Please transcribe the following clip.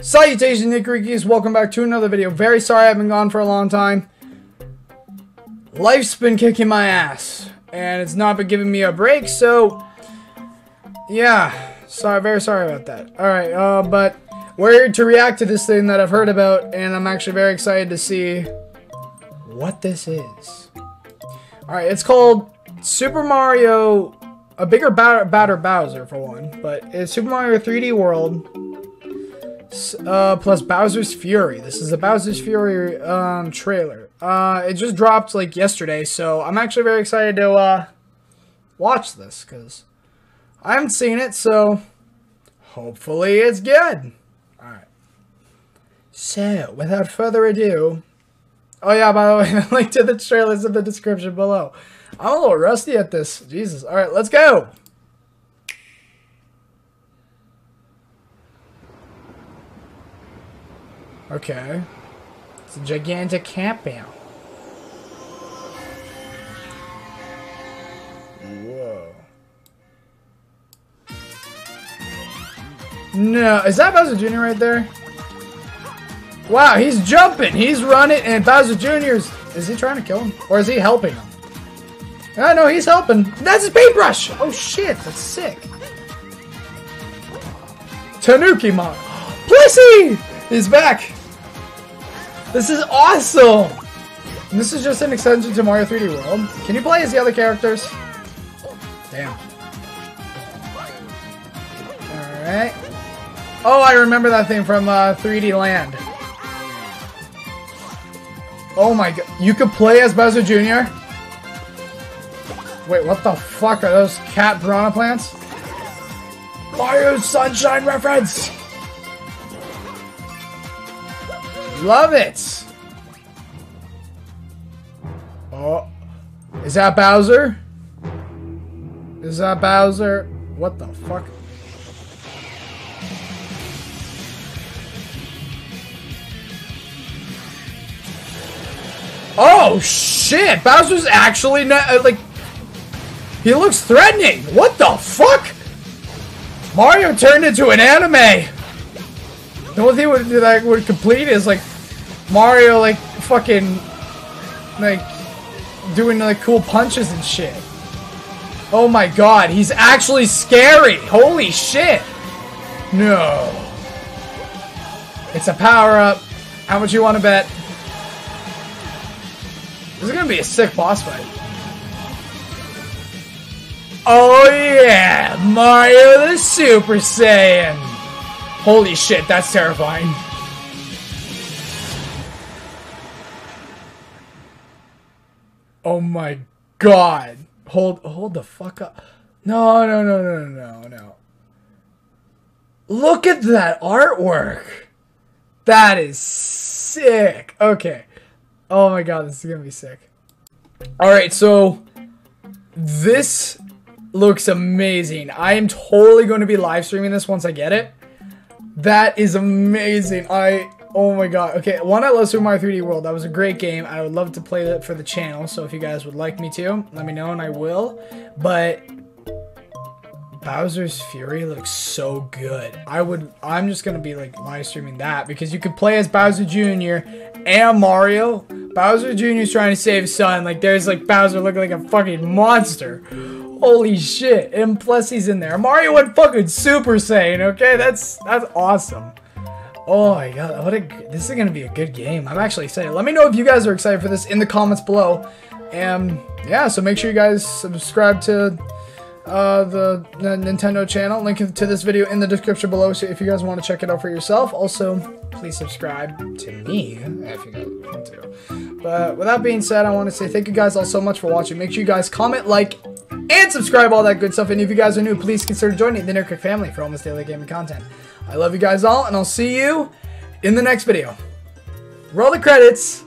Salutations, Nick Welcome back to another video. Very sorry I've been gone for a long time. Life's been kicking my ass, and it's not been giving me a break, so... Yeah, sorry, very sorry about that. Alright, uh, but we're here to react to this thing that I've heard about, and I'm actually very excited to see what this is. Alright, it's called Super Mario... A bigger, badder Bowser, for one, but it's Super Mario 3D World uh, plus Bowser's Fury. This is the Bowser's Fury um, trailer. Uh, it just dropped like yesterday, so I'm actually very excited to uh, watch this because I haven't seen it, so hopefully it's good. Alright. So, without further ado, oh yeah, by the way, the link to the trailers in the description below. I'm a little rusty at this. Jesus. Alright, let's go. Okay. It's a gigantic campground. Whoa. No, is that Bowser Jr. right there? Wow, he's jumping, he's running, and Bowser Jr. is, is he trying to kill him? Or is he helping him? Ah, no, he's helping. That's his paintbrush! Oh shit, that's sick. Tanuki Mon. Plessie! He's back! This is awesome! And this is just an extension to Mario 3D World. Can you play as the other characters? Damn. Alright. Oh, I remember that thing from uh, 3D Land. Oh my god. You could play as Bowser Jr.? Wait, what the fuck are those cat piranha plants? Mario Sunshine reference! Love it! Oh. Is that Bowser? Is that Bowser? What the fuck? Oh shit! Bowser's actually uh, like he looks threatening. What the fuck? Mario turned into an anime. The only thing that would complete is like Mario like fucking like doing like cool punches and shit. Oh my god, he's actually scary! Holy shit! No. It's a power-up. How much you want to bet? This is gonna be a sick boss fight. Oh yeah! Mario the Super Saiyan! Holy shit, that's terrifying. Oh my god. Hold hold the fuck up. No, no, no, no, no, no. Look at that artwork. That is sick. Okay. Oh my god, this is to be sick. All right, so this looks amazing. I am totally going to be live streaming this once I get it. That is amazing. I, oh my god. Okay, one, I love Super Mario 3D World. That was a great game. I would love to play that for the channel. So if you guys would like me to, let me know and I will. But Bowser's Fury looks so good. I would, I'm just going to be like live streaming that because you could play as Bowser Jr. and Mario. Bowser Jr. is trying to save his son. Like there's like Bowser looking like a fucking monster. Holy shit. And plus he's in there. Mario went fucking Super Saiyan, okay? That's that's awesome. Oh my god, what a this is gonna be a good game. I'm actually excited. Let me know if you guys are excited for this in the comments below. And yeah, so make sure you guys subscribe to uh, the, Nintendo channel. Link to this video in the description below so if you guys want to check it out for yourself. Also, please subscribe to me if you guys want to. But with that being said, I want to say thank you guys all so much for watching. Make sure you guys comment, like, and subscribe, all that good stuff. And if you guys are new, please consider joining the Nerd family for almost daily gaming content. I love you guys all, and I'll see you in the next video. Roll the credits.